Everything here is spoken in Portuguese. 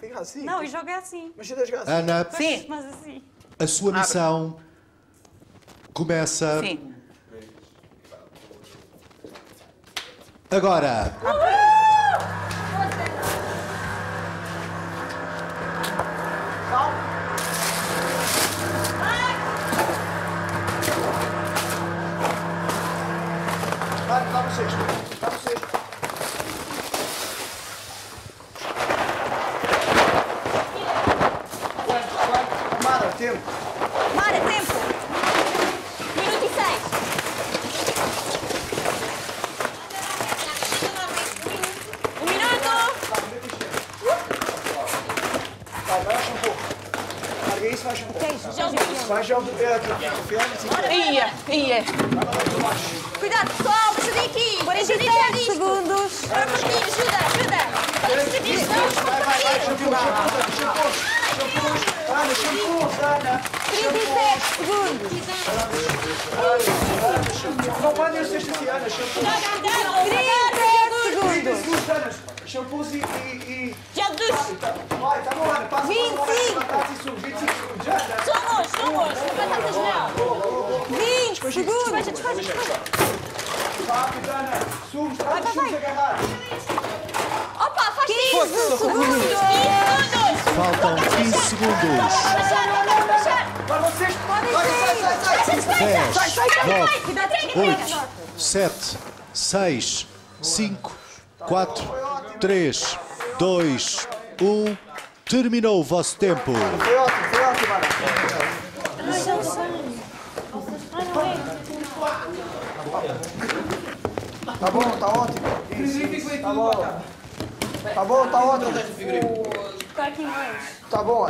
Fica assim. Não, e joga assim. Mas jogar assim. Ana, Sim. Mas assim. a sua missão começa Sim. agora. Vai, dá o sexto. Dá o sexto. Quanto? Quanto? Mara, tempo. Mara, tempo. Minuto e seis. Um minuto. Vai, baixa um pouco. Larga isso, baixa um pouco. Já ouvi. Vai, já ouvi. É aqui. Confiando, assim. Ia, ia. Cuidado, pessoal, ajuda aqui. 47 segundos. Para um pouquinho, ajuda, ajuda. Vamos Vai, vai, vai. conseguir. Shampoo, shampoo, shampoo. Shampoo. Ana, shampoo, Ana. 37 segundos. Não ser assim, Ana. Shampoo. 37 30 segundos. segundos, Ana. Shampoos e... e, e... Vai, tá bom, Ana. Passa, 25. Passa isso, 25 segundos. Já. Somos, somos. Batatas não. 20 segundos. Despeja, despeja, despeja. Rápido, Ana. Sumos, os sumos agarrados. Opa, faz 15 segundos. 15 segundos. Faltam 15 segundos. Vocês. Vai, sai, sai, sai. Despeja. 10, 9, Cuidado, entrega, 8, entrega. 7, 6, 5, 4, 3, 2, 1. Terminou o vosso tempo. Foi ótimo, foi ótimo. Tá bom, tá ótimo. Tá bom. Tá bom, tá ótimo. Ficar aqui mais. Tá bom.